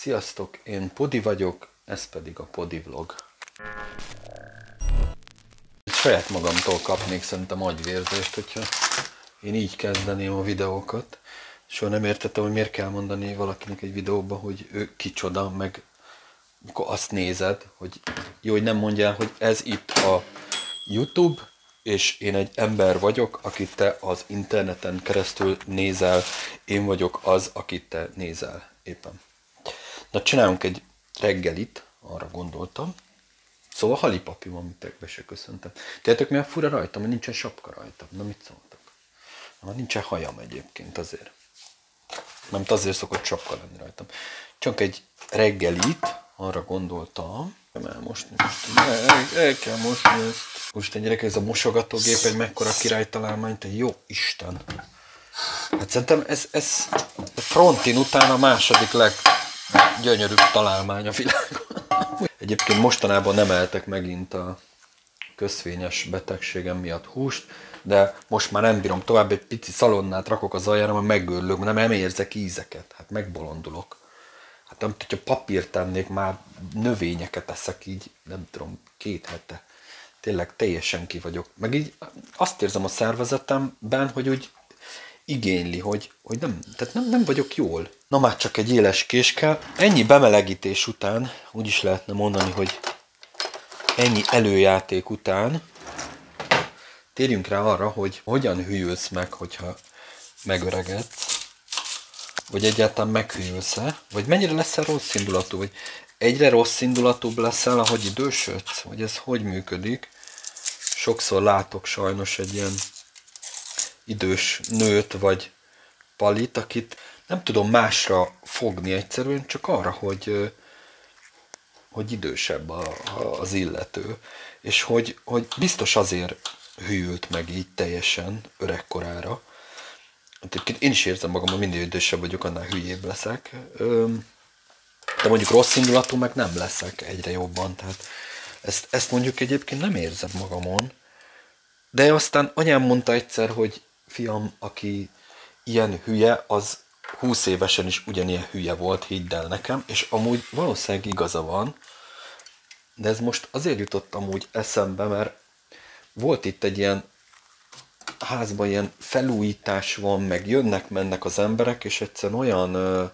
Sziasztok, én Podi vagyok, ez pedig a Podi vlog. Saját magamtól kapnék szerintem agyvérzést, hogyha én így kezdeném a videókat. Soha nem értettem, hogy miért kell mondani valakinek egy videóba, hogy ő kicsoda, meg akkor azt nézed, hogy jó, hogy nem mondjál, hogy ez itt a YouTube, és én egy ember vagyok, akit te az interneten keresztül nézel, én vagyok az, akit te nézel éppen. Na, csinálunk egy reggelit, arra gondoltam. Szóval halipapi van, amit be se köszöntem. Tudjátok, milyen fura rajtam, hogy nincsen sapka rajtam. Na, mit szóltak? Na, nincsen hajam egyébként azért. Nem azért szokott sapka lenni rajtam. Csak egy reggelit, arra gondoltam, mert most, most el, el, kell mosni ezt. Most egy gyerek, ez a mosogatógép egy mekkora királytalálmány, te jó Isten. Hát szerintem ez, ez Frontin után a második leggyönyörűbb találmány a világon. Egyébként mostanában nem eltek megint a közvényes betegségem miatt húst, de most már nem bírom tovább, egy pici szalonnát rakok az aljára, mert megőrlök, nem, nem érzek ízeket, hát megbolondulok. Hát nem hogyha papírt tennék, már növényeket eszek így, nem tudom, két hete. Tényleg teljesen ki vagyok. Meg így azt érzem a szervezetemben, hogy úgy igényli, hogy, hogy nem, tehát nem, nem vagyok jól. Na már csak egy éles kés kell. Ennyi bemelegítés után, úgy is lehetne mondani, hogy ennyi előjáték után térjünk rá arra, hogy hogyan hűlsz meg, hogyha megöregedsz, vagy egyáltalán meghűlsz-e, vagy mennyire leszel rossz indulatú, vagy egyre rossz indulatúbb leszel, ahogy idősödsz, vagy ez hogy működik. Sokszor látok sajnos egy ilyen idős nőt, vagy palit, akit nem tudom másra fogni egyszerűen, csak arra, hogy, hogy idősebb a, a, az illető, és hogy, hogy biztos azért hűlt meg így teljesen öregkorára. Hát én is érzem magam, hogy minél idősebb vagyok, annál hülyébb leszek. De mondjuk rossz indulatú meg nem leszek egyre jobban. Tehát ezt, ezt mondjuk egyébként nem érzem magamon. De aztán anyám mondta egyszer, hogy fiam, aki ilyen hülye, az 20 évesen is ugyanilyen hülye volt, hidd el nekem, és amúgy valószínűleg igaza van, de ez most azért jutott amúgy eszembe, mert volt itt egy ilyen házban ilyen felújítás van, meg jönnek-mennek az emberek, és egyszerűen olyan, ö,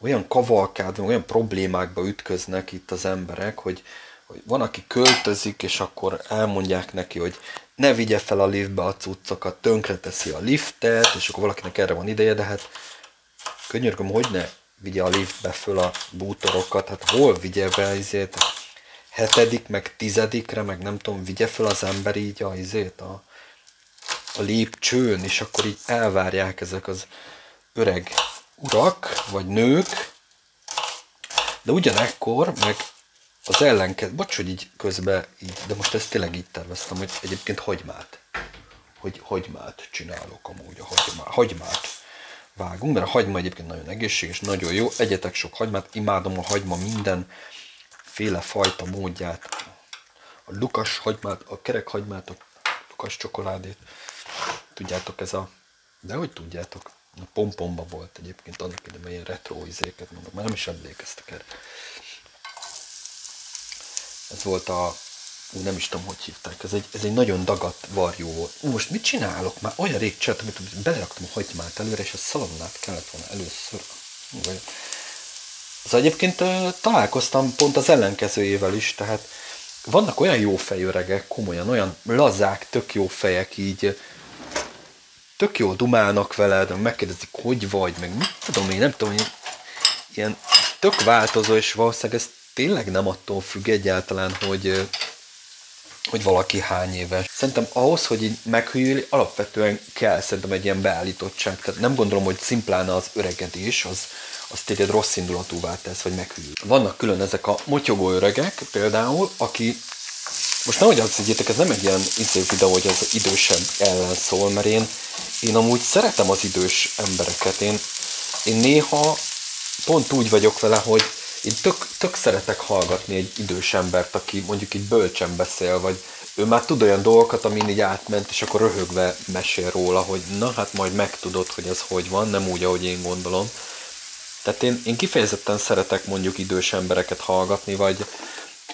olyan kavalkád, olyan problémákba ütköznek itt az emberek, hogy, hogy van, aki költözik, és akkor elmondják neki, hogy ne vigye fel a liftbe a cuccokat, tönkreteszi a liftet, és akkor valakinek erre van ideje, de hát könyörgöm, hogy ne vigye a liftbe föl a bútorokat, hát hol vigye be izét, hetedik, meg tizedikre, meg nem tudom, vigye föl az ember így a izét, a, a lépcsőn, és akkor így elvárják ezek az öreg urak, vagy nők, de ugyanekkor meg az ellenkező, bocs, hogy így közben így, de most ezt tényleg így terveztem, hogy egyébként hagymát, hogy hagymát csinálok amúgy, a hagymát, hagymát vágunk, mert a hagyma egyébként nagyon egészséges, nagyon jó, egyetek sok hagymát, imádom a hagyma minden féle fajta módját, a lukas hagymát, a kerek hagymát, a lukas csokoládét, tudjátok ez a, de hogy tudjátok, a pompomba volt egyébként annak idején ilyen retro izéket mondok, már nem is emlékeztek erre. Ez volt a, ú, nem is tudom, hogy hívták, ez egy, ez egy nagyon dagadt varjú volt. Ú, most mit csinálok? Már olyan rég csináltam, hogy beleraktam a hagymát előre, és a szalonnát kellett volna először. Vagy... Az egyébként találkoztam pont az ellenkezőjével is, tehát vannak olyan jó fejöregek, komolyan, olyan lazák, tök jó fejek így, tök jó dumálnak veled, megkérdezik, hogy vagy, meg mit tudom én, nem tudom, hogy ilyen tök változó, és valószínűleg ez tényleg nem attól függ egyáltalán, hogy, hogy valaki hány éves. Szerintem ahhoz, hogy így meghűlj, alapvetően kell szerintem egy ilyen beállítottság. Tehát nem gondolom, hogy szimplán az öregedés, az, az téged rossz indulatúvá tesz, vagy meghűl. Vannak külön ezek a motyogó öregek például, aki most nehogy azt higgyétek, ez nem egy ilyen izé videó, hogy az idősebb ellen szól, mert én, én amúgy szeretem az idős embereket. Én, én néha pont úgy vagyok vele, hogy én tök, tök szeretek hallgatni egy idős embert, aki mondjuk így bölcsen beszél, vagy ő már tud olyan dolgokat, amin így átment, és akkor röhögve mesél róla, hogy na hát majd megtudod, hogy ez hogy van, nem úgy, ahogy én gondolom. Tehát én, én kifejezetten szeretek mondjuk idős embereket hallgatni, vagy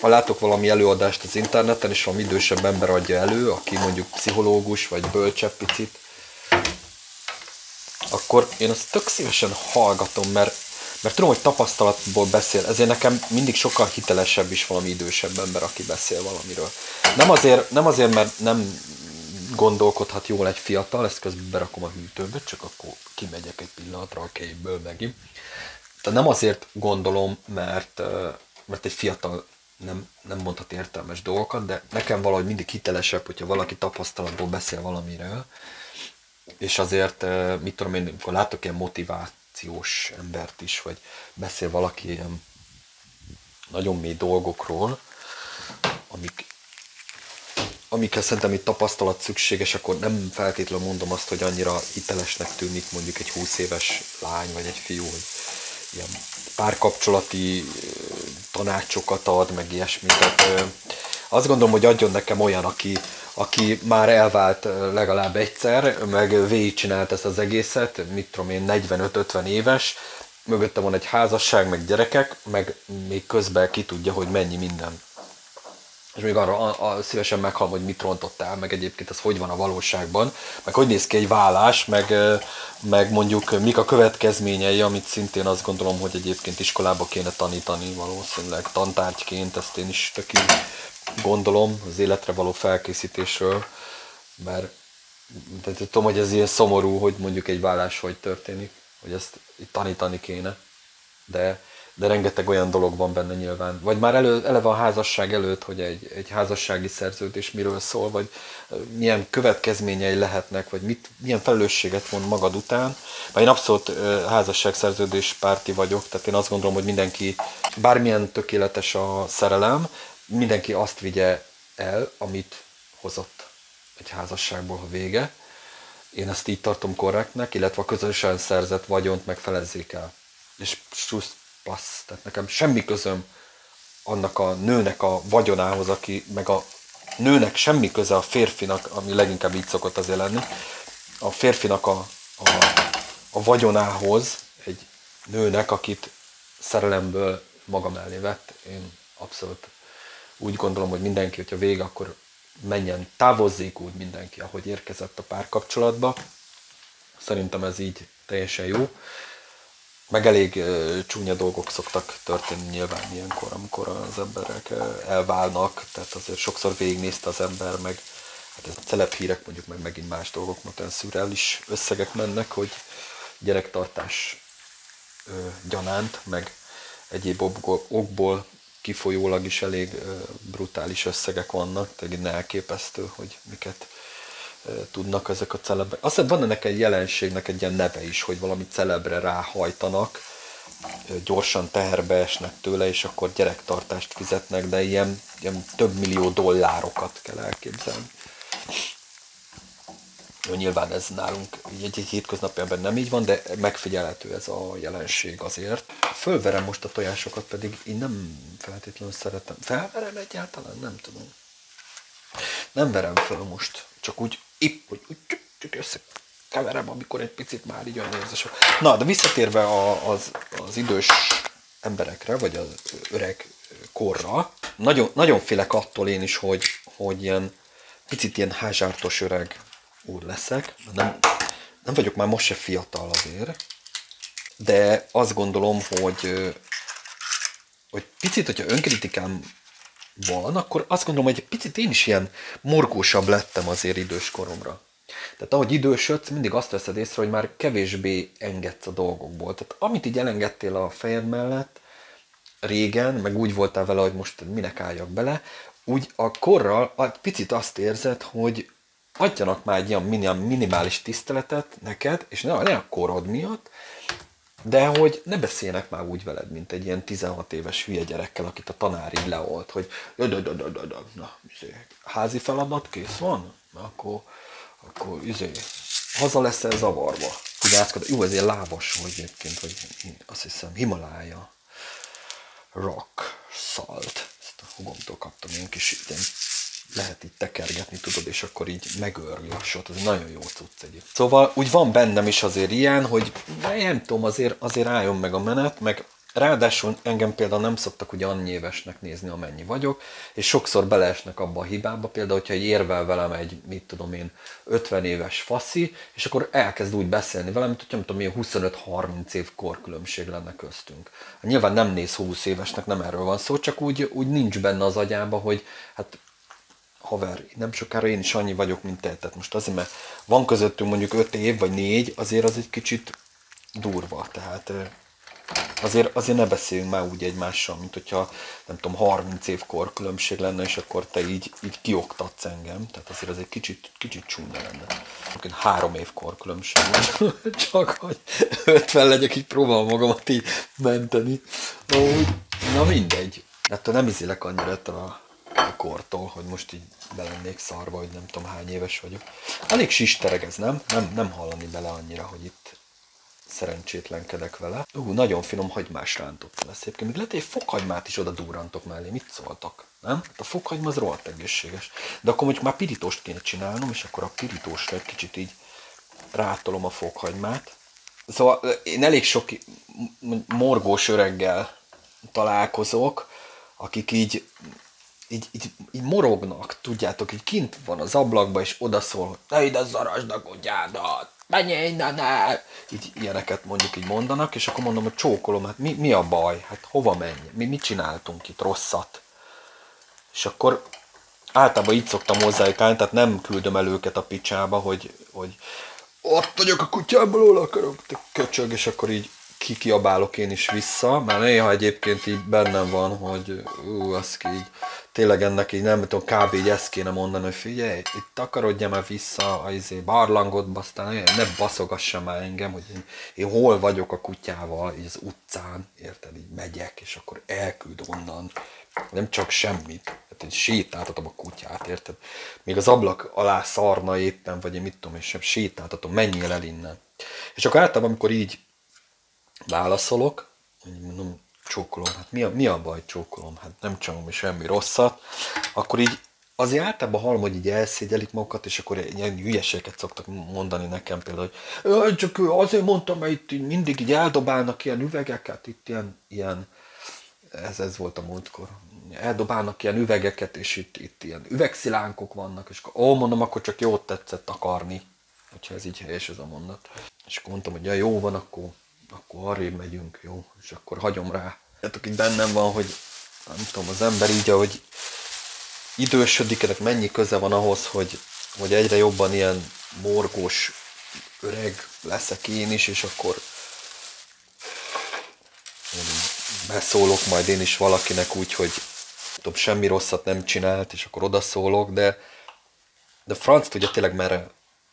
ha látok valami előadást az interneten, és valami idősebb ember adja elő, aki mondjuk pszichológus, vagy bölcsebb picit, akkor én azt tök szívesen hallgatom, mert, mert tudom, hogy tapasztalatból beszél, ezért nekem mindig sokkal hitelesebb is valami idősebb ember, aki beszél valamiről. Nem azért, nem azért mert nem gondolkodhat jól egy fiatal, ezt közben berakom a hűtőbe, csak akkor kimegyek egy pillanatra a képből megint. Tehát nem azért gondolom, mert, mert egy fiatal nem, nem mondhat értelmes dolgokat, de nekem valahogy mindig hitelesebb, hogyha valaki tapasztalatból beszél valamiről, és azért, mit tudom én, amikor látok ilyen motivációs embert is, vagy beszél valaki ilyen nagyon mély dolgokról, amik, amikkel szerintem itt tapasztalat szükséges, akkor nem feltétlenül mondom azt, hogy annyira hitelesnek tűnik mondjuk egy 20 éves lány vagy egy fiú, hogy ilyen párkapcsolati tanácsokat ad, meg ilyesmit. Tehát, azt gondolom, hogy adjon nekem olyan, aki, aki már elvált legalább egyszer, meg végigcsinált ezt az egészet, mit tudom én, 45-50 éves, mögötte van egy házasság, meg gyerekek, meg még közben ki tudja, hogy mennyi minden. És még arra a, a, szívesen meghallom, hogy mit rontottál, meg egyébként ez hogy van a valóságban, meg hogy néz ki egy vállás, meg, meg mondjuk mik a következményei, amit szintén azt gondolom, hogy egyébként iskolába kéne tanítani valószínűleg tantárgyként, ezt én is tök gondolom az életre való felkészítésről, mert de tudom, hogy ez ilyen szomorú, hogy mondjuk egy vállás hogy történik, hogy ezt tanítani kéne, de de rengeteg olyan dolog van benne nyilván. Vagy már elő, eleve a házasság előtt, hogy egy, egy házassági szerződés miről szól, vagy milyen következményei lehetnek, vagy mit, milyen felelősséget von magad után. Mert én abszolút házasságszerződés párti vagyok, tehát én azt gondolom, hogy mindenki, bármilyen tökéletes a szerelem, mindenki azt vigye el, amit hozott egy házasságból a vége. Én ezt így tartom korrektnek, illetve a közösen szerzett vagyont megfelezzék el. És passz. Tehát nekem semmi közöm annak a nőnek a vagyonához, aki meg a nőnek semmi köze a férfinak, ami leginkább így szokott azért lenni, a férfinak a, a, a vagyonához egy nőnek, akit szerelemből maga mellé vett. Én abszolút úgy gondolom, hogy mindenki, hogyha vége, akkor menjen, távozzék úgy mindenki, ahogy érkezett a párkapcsolatba. Szerintem ez így teljesen jó. Meg elég uh, csúnya dolgok szoktak történni nyilván ilyenkor, amikor az emberek elválnak, tehát azért sokszor végignézte az ember, meg hát ez celeb hírek, mondjuk meg megint más dolgok, mert olyan szürreális összegek mennek, hogy gyerektartás uh, gyanánt, meg egyéb okból kifolyólag is elég brutális összegek vannak, tehát elképesztő, hogy miket tudnak ezek a celebek. Azt van ennek egy jelenségnek egy ilyen neve is, hogy valami celebre ráhajtanak, gyorsan teherbe esnek tőle, és akkor gyerektartást fizetnek, de ilyen, ilyen több millió dollárokat kell elképzelni. Jó, nyilván ez nálunk egy, egy hétköznapi ember nem így van, de megfigyelhető ez a jelenség azért. Fölverem most a tojásokat, pedig én nem feltétlenül szeretem. Felverem egyáltalán? Nem tudom. Nem verem föl most, csak úgy épp, hogy úgy összekeverem, amikor egy picit már így olyan érzés. Na, de visszatérve a, az, az idős emberekre, vagy az öreg korra, nagyon, nagyon félek attól én is, hogy, hogy ilyen picit ilyen házsártos öreg úr leszek. Nem, nem vagyok már most se fiatal azért, de azt gondolom, hogy, hogy picit, hogyha önkritikám van, akkor azt gondolom, hogy egy picit én is ilyen morgósabb lettem azért idős koromra. Tehát ahogy idősödsz, mindig azt veszed észre, hogy már kevésbé engedsz a dolgokból. Tehát amit így elengedtél a fejed mellett, régen, meg úgy voltál vele, hogy most minek álljak bele, úgy a korral egy picit azt érzed, hogy adjanak már egy ilyen minimális tiszteletet neked, és ne, ne a korod miatt, de hogy ne beszéljenek már úgy veled, mint egy ilyen 16 éves hülye gyerekkel, akit a tanár így leolt, hogy na, izé, házi feladat kész van? Na, akkor, akkor izé, haza lesz ez zavarba. Kudászkod, jó, ez ilyen lábas vagy egyébként, vagy azt hiszem Himalája rock salt. Ezt a hugomtól kaptam ilyen kis ilyen lehet így tekergetni, tudod, és akkor így megőrli a sot, ez nagyon jó cucc egyébként. Szóval úgy van bennem is azért ilyen, hogy nem tudom, azért, azért álljon meg a menet, meg Ráadásul engem például nem szoktak ugye annyi évesnek nézni, amennyi vagyok, és sokszor beleesnek abba a hibába, például, hogyha egy érvel velem egy, mit tudom én, 50 éves faszi, és akkor elkezd úgy beszélni velem, mint hogy nem tudom, milyen 25-30 év korkülönbség lenne köztünk. Hát nyilván nem néz 20 évesnek, nem erről van szó, csak úgy, úgy nincs benne az agyába, hogy hát haver, nem sokára én is annyi vagyok, mint te. Tehát most azért, mert van közöttünk mondjuk 5 év vagy 4, azért az egy kicsit durva. Tehát azért, azért ne beszéljünk már úgy egymással, mint hogyha nem tudom, 30 év kor különbség lenne, és akkor te így, így kioktatsz engem. Tehát azért az egy kicsit, kicsit csúnya lenne. Akkor három év kor különbség van, csak hogy 50 legyek, így próbálom magamat így menteni. Na mindegy. Ettől nem izélek annyira ettől a kortól, hogy most így belennék szarva, hogy nem tudom hány éves vagyok. Elég sistereg ez, nem? Nem, nem hallani bele annyira, hogy itt szerencsétlenkedek vele. Ú, nagyon finom hagymás rántott lesz. Egyébként még lehet, hogy fokhagymát is oda durrantok mellé. Mit szóltak? Nem? Hát a fokhagyma az rohadt egészséges. De akkor mondjuk már pirítóst kéne csinálnom, és akkor a pirítósra egy kicsit így rátolom a fokhagymát. Szóval én elég sok morgós öreggel találkozok, akik így, így, így, így morognak, tudjátok, így kint van az ablakba, és odaszól, ne ide zarasd a kutyádat, menj innen el! Így ilyeneket mondjuk így mondanak, és akkor mondom, hogy csókolom, hát mi, mi a baj? Hát hova menj? Mi mit csináltunk itt rosszat? És akkor általában így szoktam hozzájuk állni, tehát nem küldöm el őket a picsába, hogy, hogy ott vagyok a kutyából, akarok, köcsög, és akkor így kikiabálok én is vissza, már néha egyébként így bennem van, hogy ú, az így, tényleg ennek így nem tudom, kb. így ezt kéne mondani, hogy figyelj, itt takarodja már vissza a izé, barlangodba, aztán ne baszogassa már engem, hogy én, én hol vagyok a kutyával, így az utcán, érted, így megyek, és akkor elküld onnan, nem csak semmit, hát én sétáltatom a kutyát, érted? Még az ablak alá szarna éppen, vagy én mit tudom, és sem sétáltatom, menjél el innen. És akkor általában, amikor így válaszolok, mondom, csókolom, hát mi a, mi a baj, csókolom, hát nem csinálom semmi rosszat, akkor így azért általában hallom, hogy így elszégyelik magukat, és akkor ilyen hülyeségeket szoktak mondani nekem például, hogy csak azért mondtam, mert itt mindig így eldobálnak ilyen üvegeket, itt ilyen, ilyen ez, ez volt a múltkor, eldobálnak ilyen üvegeket, és itt, itt ilyen üvegszilánkok vannak, és akkor, ó, mondom, akkor csak jót tetszett akarni, hogyha ez így helyes ez a mondat. És akkor mondtam, hogy ja, jó van, akkor akkor arrébb megyünk, jó, és akkor hagyom rá. Hát itt bennem van, hogy nem tudom, az ember így, ahogy idősödik, ennek mennyi köze van ahhoz, hogy, hogy egyre jobban ilyen morgós öreg leszek én is, és akkor beszólok majd én is valakinek úgy, hogy tudom, semmi rosszat nem csinált, és akkor odaszólok, de, de franc tudja tényleg merre,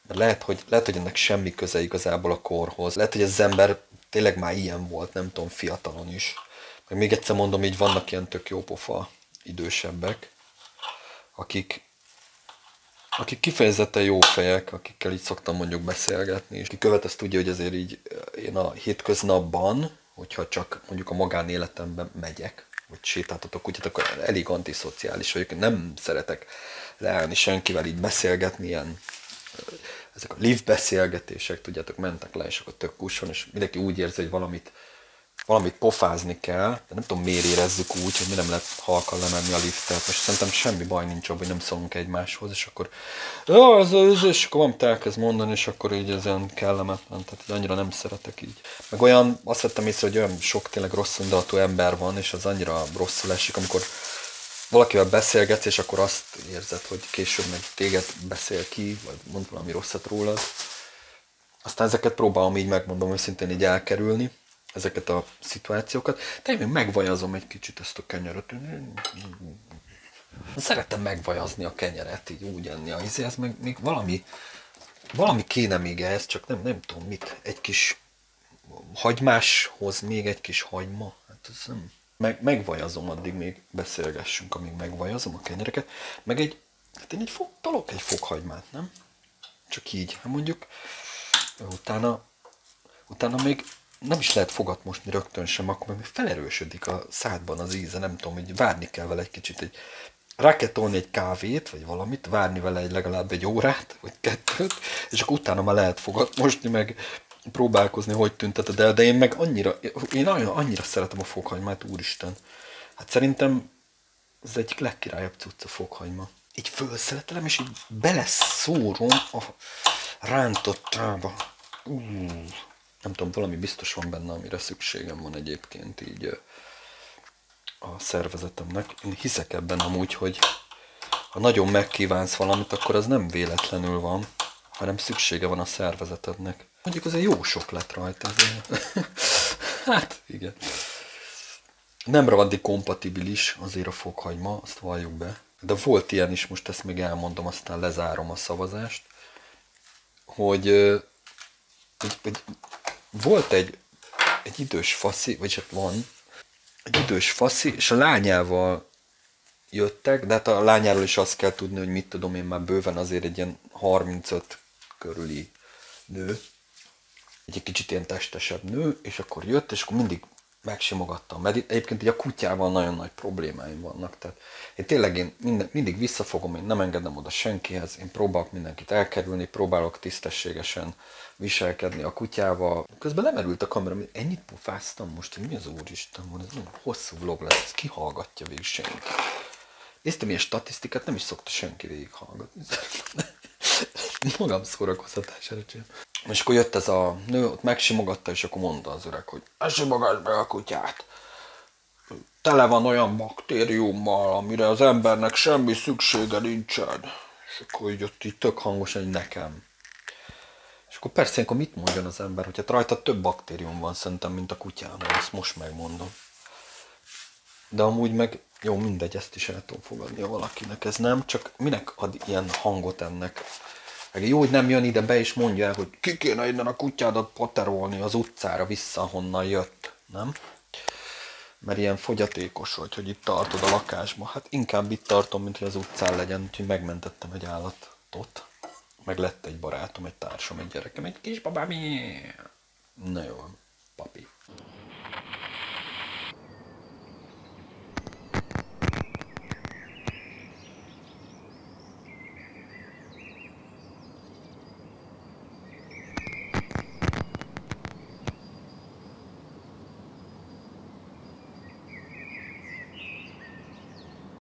mert lehet hogy, lehet, hogy ennek semmi köze igazából a korhoz. Lehet, hogy az ember tényleg már ilyen volt, nem tudom, fiatalon is. Meg még egyszer mondom, így vannak ilyen tök jópofa idősebbek, akik, akik kifejezetten jó fejek, akikkel így szoktam mondjuk beszélgetni, és ki követ, azt tudja, hogy azért így eh, én a hétköznapban, hogyha csak mondjuk a magánéletemben megyek, vagy sétáltatok úgy, akkor elég antiszociális vagyok, nem szeretek leállni senkivel így beszélgetni, ilyen ezek a live beszélgetések, tudjátok, mentek le, és akkor tök kusson, és mindenki úgy érzi, hogy valamit, valamit pofázni kell, de nem tudom miért érezzük úgy, hogy mi nem lehet halkan lemenni a liftet, most szerintem semmi baj nincs abban, hogy nem szólunk egymáshoz, és akkor ja, ez, ez, és akkor valamit elkezd mondani, és akkor így ez olyan kellemetlen, tehát így annyira nem szeretek így. Meg olyan, azt vettem észre, hogy olyan sok tényleg rossz ember van, és az annyira rosszul esik, amikor valakivel beszélgetsz, és akkor azt érzed, hogy később meg téged beszél ki, vagy mond valami rosszat rólad. Aztán ezeket próbálom így megmondom őszintén így elkerülni, ezeket a szituációkat. De én még megvajazom egy kicsit ezt a kenyeret. Szeretem megvajazni a kenyeret, így úgy enni. Ez meg még valami, valami kéne még ehhez, csak nem, nem tudom mit. Egy kis hagymáshoz még egy kis hagyma. Hát ez nem, meg, megvajazom, addig még beszélgessünk, amíg megvajazom a kenyereket, meg egy, hát én egy fog, talok egy fokhagymát, nem? Csak így, hát mondjuk, utána, utána még nem is lehet fogat mosni rögtön sem, akkor még felerősödik a szádban az íze, nem tudom, hogy várni kell vele egy kicsit, egy rá kell tolni egy kávét, vagy valamit, várni vele egy legalább egy órát, vagy kettőt, és akkor utána már lehet fogad mosni, meg próbálkozni, hogy tünteted el, de én meg annyira, én nagyon, annyira szeretem a fokhagymát, úristen. Hát szerintem ez egyik legkirályabb cucc a fokhagyma. Így felszeletelem, és így beleszórom a rántottába. Nem tudom, valami biztos van benne, amire szükségem van egyébként így a szervezetemnek. Én hiszek ebben amúgy, hogy ha nagyon megkívánsz valamit, akkor az nem véletlenül van, hanem szüksége van a szervezetednek. Mondjuk az egy jó sok lett rajta. hát, igen. Nem ravandi kompatibilis azért a fokhagyma, azt valljuk be. De volt ilyen is, most ezt még elmondom, aztán lezárom a szavazást, hogy, hogy, hogy volt egy, egy idős faszi, vagy hát van, egy idős faszi, és a lányával jöttek, de hát a lányáról is azt kell tudni, hogy mit tudom én már bőven azért egy ilyen 35 körüli nő, egy kicsit ilyen testesebb nő, és akkor jött, és akkor mindig megsimogattam. Mert egyébként a kutyával nagyon nagy problémáim vannak. Tehát én tényleg én mindig visszafogom, én nem engedem oda senkihez, én próbálok mindenkit elkerülni, próbálok tisztességesen viselkedni a kutyával. Közben lemerült a kamera, hogy ennyit pofáztam most, hogy mi az úristen van, ez hosszú vlog lesz, ez kihallgatja végig senki. Néztem ilyen statisztikát, nem is szokta senki végighallgatni. Magam szórakoztatására csinálom. És akkor jött ez a nő, ott megsimogatta, és akkor mondta az öreg, hogy ne simogass be a kutyát. Tele van olyan baktériummal, amire az embernek semmi szüksége nincsen. És akkor így ott így tök hangosan, hogy nekem. És akkor persze, akkor mit mondjon az ember, hogy hát rajta több baktérium van szerintem, mint a kutyában, ezt most megmondom. De amúgy meg, jó, mindegy, ezt is el tudom fogadni, valakinek ez nem, csak minek ad ilyen hangot ennek meg jó, hogy nem jön ide be és mondja el, hogy ki kéne innen a kutyádat paterolni az utcára vissza, honnan jött, nem? Mert ilyen fogyatékos vagy, hogy itt tartod a lakásba. Hát inkább itt tartom, mint hogy az utcán legyen, úgyhogy megmentettem egy állatot. Meg lett egy barátom, egy társam, egy gyerekem, egy kisbabám. Na jó, papi.